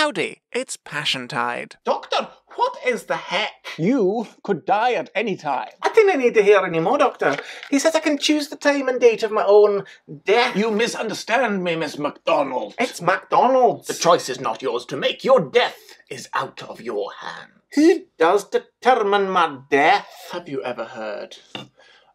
Howdy, it's Passiontide. Doctor, what is the heck? You could die at any time. I didn't need to hear any more, Doctor. He says I can choose the time and date of my own death. You misunderstand me, Miss MacDonald. It's McDonald's. The choice is not yours to make. Your death is out of your hands. Who does determine my death? Have you ever heard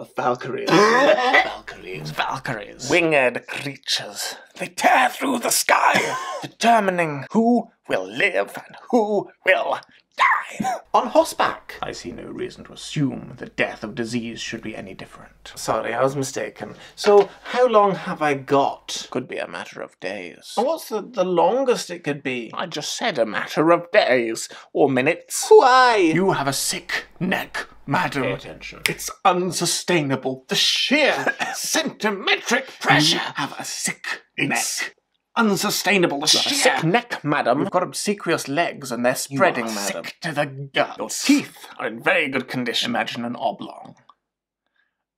of Valkyries? Valkyries, Valkyries. Winged creatures. They tear through the sky, determining who will live and who will die. On horseback. I see no reason to assume the death of disease should be any different. Sorry, I was mistaken. So, how long have I got? Could be a matter of days. And what's the, the longest it could be? I just said a matter of days or minutes. Why? You have a sick neck, madam. Pay attention. It's unsustainable. The sheer centimetric pressure. You have a sick neck. Unsustainable. The sheer Sick neck, madam. You've got obsequious legs and they're You spreading, are madam. sick to the guts. Your teeth are in very good condition. Imagine an oblong.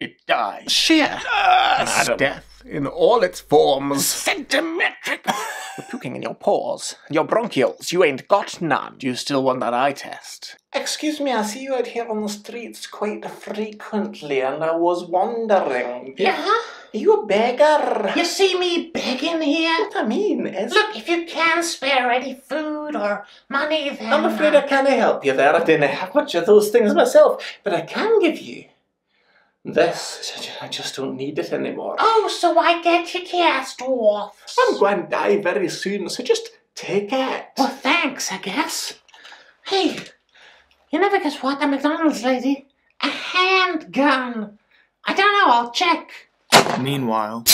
It dies. Sheer. Madam. Death in all its forms. Centimetric. You're puking in your pores. Your bronchioles, you ain't got none. Do you still want that eye test? Excuse me, I see you out here on the streets quite frequently, and I was wondering. Yeah? Are you a beggar? You see me begging here? What I mean is. Look, if you can spare any food or money, then. I'm afraid I can't help you there. I didn't have much of those things myself, but I can give you this. I just don't need it anymore. Oh, so I get your gas dwarf. I'm going to die very soon, so just take it. Well, thanks, I guess. Hey, you never guess what? The McDonald's lady? A handgun. I don't know, I'll check. Meanwhile,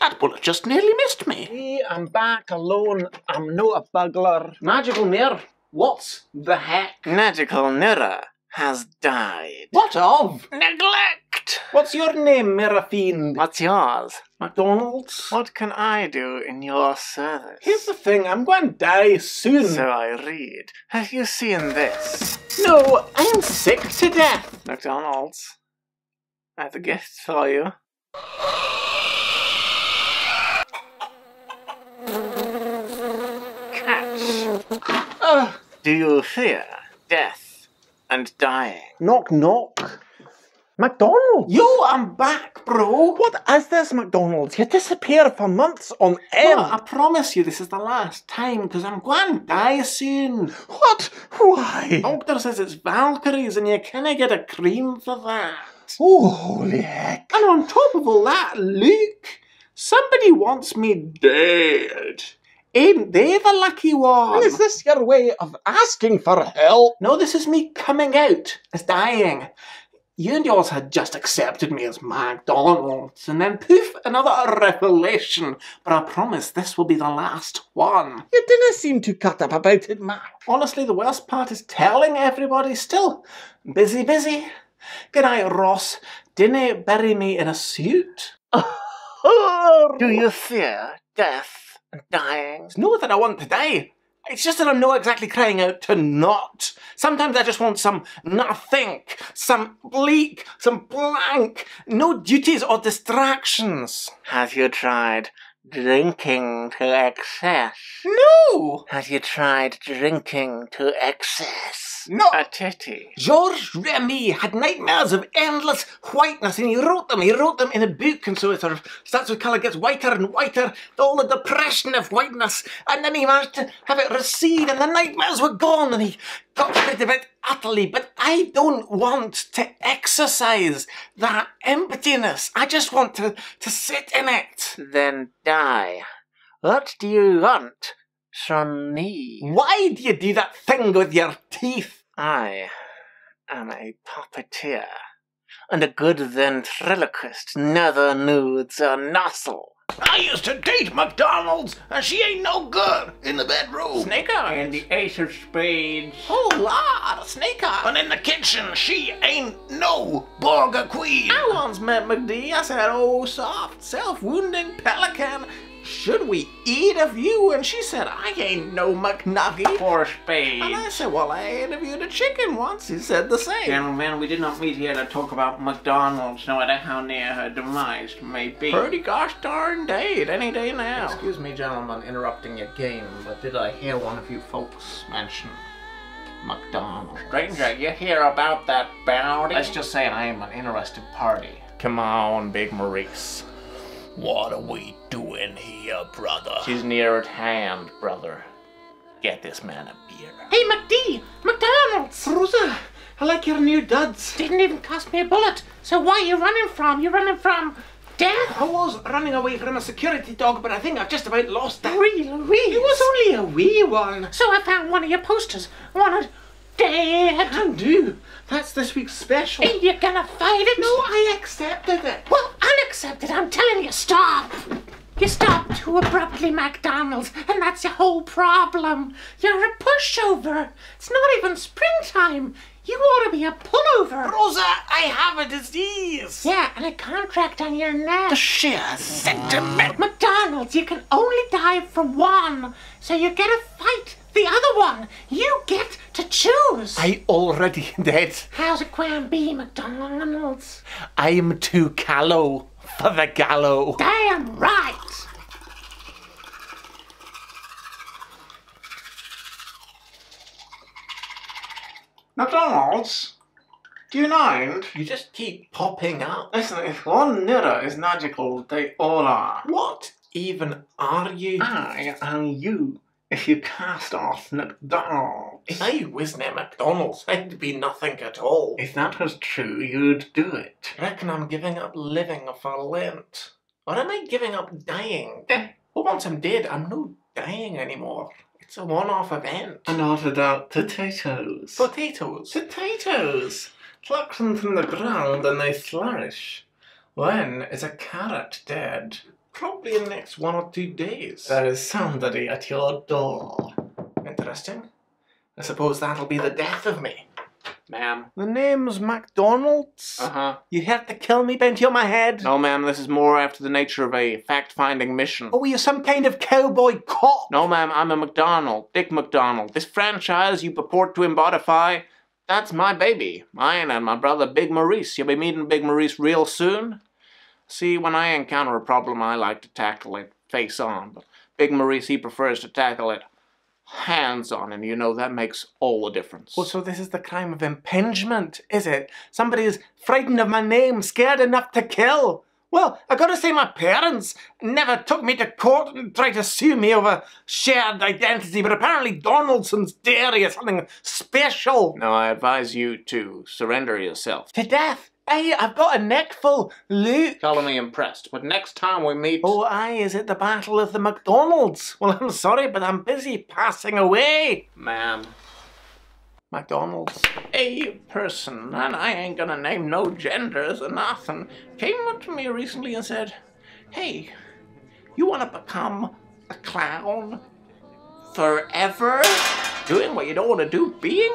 That bullet just nearly missed me. Me, I'm back alone. I'm not a burglar. Magical mirror. What's the heck? Magical Nira has died. What of? Neglect! What's your name, Mirror Fiend? What's yours? McDonald's? What can I do in your service? Here's the thing, I'm going to die soon. So I read. Have you seen this? No, I'm sick to death. McDonald's. I have a gift for you. Catch. Ugh. Do you fear death and dying? Knock, knock. McDonald's? Yo, I'm back, bro. What is this, McDonald's? You disappear for months on end. Well, I promise you this is the last time, because I'm going to die soon. What? Why? Doctor says it's Valkyries, and you kinda get a cream for that. Oh, holy heck. And on top of all that, look, somebody wants me dead. Ain't they the lucky one? Is this your way of asking for help? No, this is me coming out as dying. You and yours had just accepted me as McDonald's, and then poof, another revelation. But I promise this will be the last one. You didn't seem too cut up about it, Mac. Honestly, the worst part is telling everybody still. Busy, busy. Good night, Ross. Didn't bury me in a suit. Do you fear death and dying? It's not that I want to die. It's just that I'm not exactly crying out to not. Sometimes I just want some nothing, some bleak, some blank, no duties or distractions. Have you tried drinking to excess? No! Have you tried drinking to excess? No. A titty. Georges Remy had nightmares of endless whiteness, and he wrote them. He wrote them in a book, and so it sort of starts with colour, gets whiter and whiter, all the depression of whiteness, and then he managed to have it recede, and the nightmares were gone, and he got rid of it utterly. But I don't want to exercise that emptiness. I just want to, to sit in it. Then die. What do you want from me? Why do you do that thing with your teeth? I am a puppeteer, and a good ventriloquist never nudes a nozzle. I used to date McDonald's, and she ain't no good in the bedroom. Snake eyes. And the ace of spades. whole lot of snake eyes. And in the kitchen, she ain't no burger queen. I once met McD. I said, oh, soft, self-wounding pelican. Should we eat of you? And she said, I ain't no McNuggy. Four spades. And I said, well, I interviewed a chicken once. He said the same. Gentlemen, we did not meet here to talk about McDonald's, no matter how near her demise may be. Pretty gosh darn date, any day now. Excuse me, gentlemen, interrupting your game, but did I hear one of you folks mention McDonald's? Stranger, you hear about that bounty? Let's just say I am an interested party. Come on, Big Maurice. What are we doing here, brother? She's near at hand, brother. Get this man a beer. Hey, McD! McDonald's! Rosa, I like your new duds. Didn't even cost me a bullet. So why are you running from? You're running from death? I was running away from a security dog, but I think I've just about lost that. Real, real. It was only a wee one. So I found one of your posters. Wanted dead. Can do. That's this week's special. Ain't you gonna fight it? No, I accepted it. Well, unaccepted. I'm telling you, stop. You stop too abruptly, McDonald's, and that's your whole problem. You're a pushover. It's not even springtime. You ought to be a pullover. Rosa, I have a disease. Yeah, and a contract on your neck. The sheer sentiment. McDonald's, you can only die from one. So you get a fight the other one. You get to choose. I already did. How's it going to be, McDonald's? I'm too callow for the gallow. Damn right. McDonald's? Do you mind? You just keep popping up. Listen, if one mirror is magical, they all are. What even are you? I am you. If you cast off McDonald's. If I was near McDonald's, I'd be nothing at all. If that was true, you'd do it. I reckon I'm giving up living for Lent. Or am I giving up dying? Eh. Well, once I'm dead, I'm no dying anymore. It's a one-off event. And ordered out potatoes. Potatoes. potatoes. Pluck them from the ground and they flourish. When is a carrot dead? Probably in the next one or two days. There is somebody at your door. Interesting. I suppose that'll be the death of me. Ma'am. The name's McDonald's. Uh-huh. You have to kill me, bent on my head? No, ma'am, this is more after the nature of a fact-finding mission. Oh, you're some kind of cowboy cop. No, ma'am, I'm a McDonald, Dick McDonald. This franchise you purport to embodify, that's my baby. Mine and my brother Big Maurice. You'll be meeting Big Maurice real soon. See, when I encounter a problem, I like to tackle it face on, but Big Maurice, he prefers to tackle it hands on, and you know that makes all the difference. Well, so this is the crime of impingement, is it? Somebody is frightened of my name, scared enough to kill. Well, I gotta say, my parents never took me to court and tried to sue me over shared identity, but apparently Donaldson's dairy is something special. Now, I advise you to surrender yourself. To death. Hey, I've got a neck full. Look. Color me impressed, but next time we meet... Oh, aye, is it the Battle of the McDonalds? Well, I'm sorry, but I'm busy passing away. Ma'am. McDonald's. A person, and I ain't gonna name no genders or nothing, came up to me recently and said, Hey, you wanna become a clown forever? Doing what you don't wanna do, being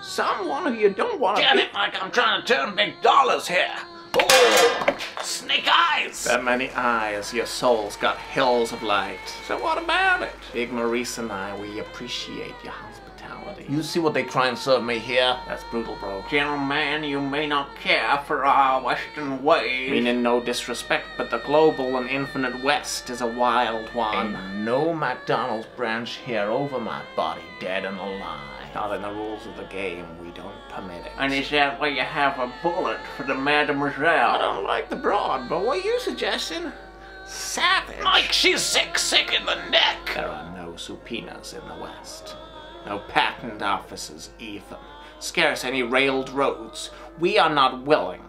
someone who you don't wanna Get be. it like I'm trying to turn big dollars here. Oh, snake eyes. That many eyes, your soul's got hills of light. So what about it? Big Maurice and I, we appreciate your hospitality. You see what they try and serve me here? That's brutal, bro. Gentlemen, you may not care for our Western ways. Meaning no disrespect, but the global and infinite West is a wild one. Ain't no McDonald's branch here over my body, dead and alive. Not in the rules of the game, we don't permit it. And is that why you have a bullet for the mademoiselle? I don't like the broad, but what are you suggesting? Savage. Like she's sick, sick in the neck. There are no subpoenas in the West. No patent offices either. Scarce any railed roads. We are not willing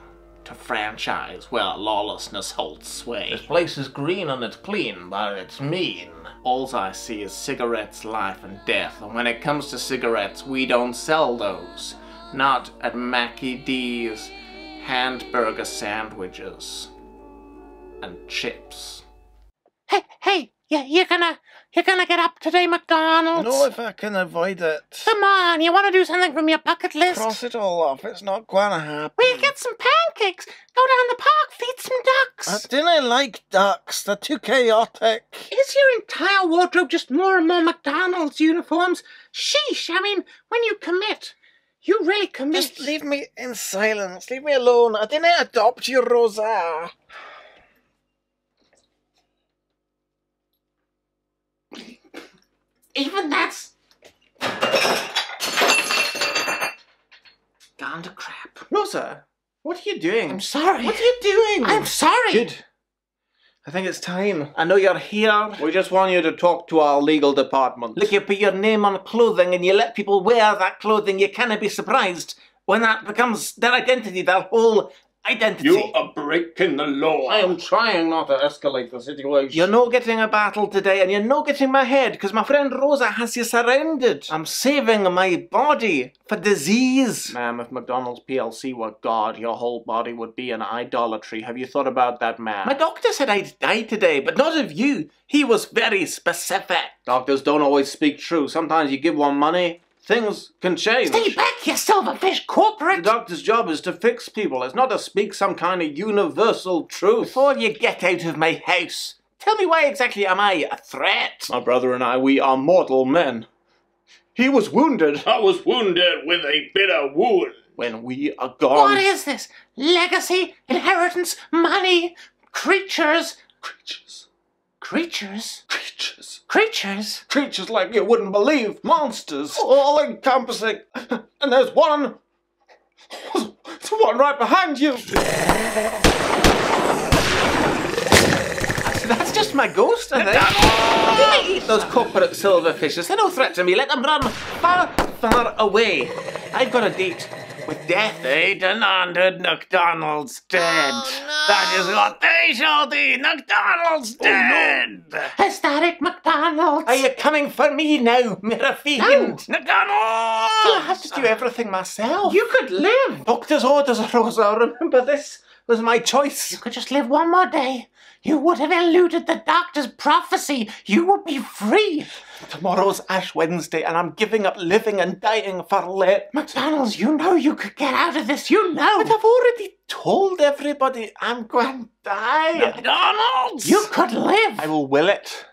to franchise where lawlessness holds sway. This place is green and it's clean, but it's mean. Alls I see is cigarettes, life and death. And when it comes to cigarettes, we don't sell those. Not at Mackie D's hamburger sandwiches and chips. Hey, hey, you, you're gonna You're gonna get up today, McDonald's. No, if I can avoid it. Come on, you want to do something from your bucket list? Cross it all off. It's not gonna happen. We'll get some pancakes. Go down the park, feed some ducks. I ducks. didn't like ducks. They're too chaotic. Is your entire wardrobe just more and more McDonald's uniforms? Sheesh, I mean, when you commit, you really commit. Just leave me in silence. Leave me alone. I didn't adopt you, Rosa. Even that's. Gone to crap. Rosa, what are you doing? I'm sorry. What are you doing? I'm sorry. Good. I think it's time. I know you're here. We just want you to talk to our legal department. Look, you put your name on clothing and you let people wear that clothing. You cannot be surprised when that becomes their identity, their whole identity. You are breaking the law. I am trying not to escalate the situation. You're You're getting a battle today, and you're not getting my head, because my friend Rosa has you surrounded. I'm saving my body for disease. Ma'am, if McDonald's PLC were God, your whole body would be an idolatry. Have you thought about that, ma'am? My doctor said I'd die today, but not of you. He was very specific. Doctors don't always speak true. Sometimes you give one money, things can change. Stay back, you silverfish corporate! The doctor's job is to fix people. It's not to speak some kind of universal truth. Before you get out of my house, tell me why exactly am I a threat? My brother and I, we are mortal men. He was wounded I was wounded with a bitter wound. when we are gone. What is this? Legacy, inheritance, money, creatures, creatures? Creatures, Creatures. creatures. Creatures like you wouldn't believe. Monsters. Oh, oh, oh. All encompassing. And there's one. There's one right behind you. That's just my ghost, I think. You may eat those corporate silverfishes. They're no threat to me. Let them run far, far away. I've got a date with death. Eh? They demanded McDonald's dead. Oh, that is what they shall be. McDonald's oh, dead. Is that it, McDonald's? Are you coming for me now, Mirror Fiend? No. McDonald's. I have to do everything myself? You could live. Doctor's orders, Rosa. Remember this was my choice. You could just live one more day. You would have eluded the doctor's prophecy. You would be free. Tomorrow's Ash Wednesday, and I'm giving up living and dying for Lent. McDonald's, you know you could get out of this. You know. But I've already told everybody I'm going to die. McDonald's. You could live. I will will it.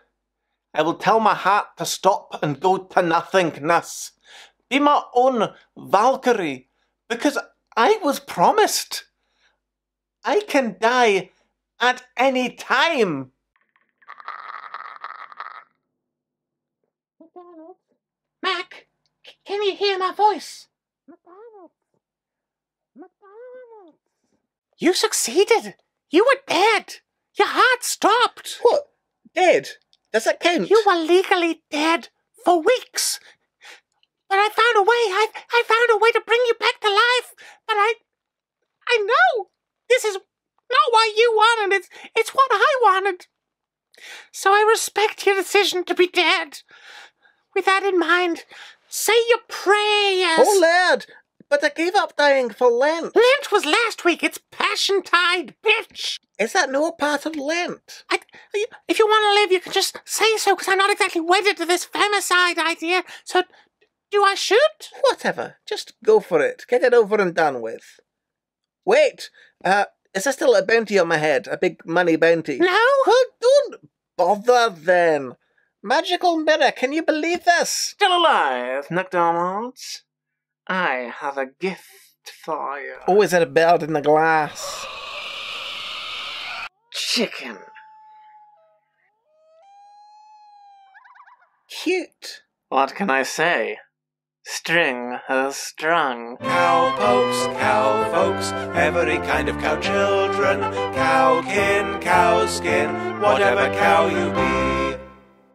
I will tell my heart to stop and go to nothingness. Be my own Valkyrie, because I was promised. I can die at any time. McDonald's. Mac, c- can you hear my voice? McDonald's. McDonald's. You succeeded. You were dead. Your heart stopped. What? Dead? Does that count? You were legally dead for weeks. But I found a way. I I found a way to bring you back to life. But I I know this is not what you wanted. It's it's what I wanted. So I respect your decision to be dead. With that in mind, say your prayers. Oh, lad. But I gave up dying for Lent. Lent was last week. It's Passiontide, bitch. Is that no part of Lent? I, if you want to live, you can just say so, because I'm not exactly wedded to this femicide idea. So, do I shoot? Whatever. Just go for it. Get it over and done with. Wait. Uh, is there still a bounty on my head? A big money bounty? No. Well, don't bother then. Magical mirror, can you believe this? Still alive, McDonald's? I have a gift for you. Oh, is it a bird in the glass? Chicken. Cute. What can I say? String has strung. Cow pokes, cow folks, every kind of cow children, cow kin, cow skin, whatever cow you be.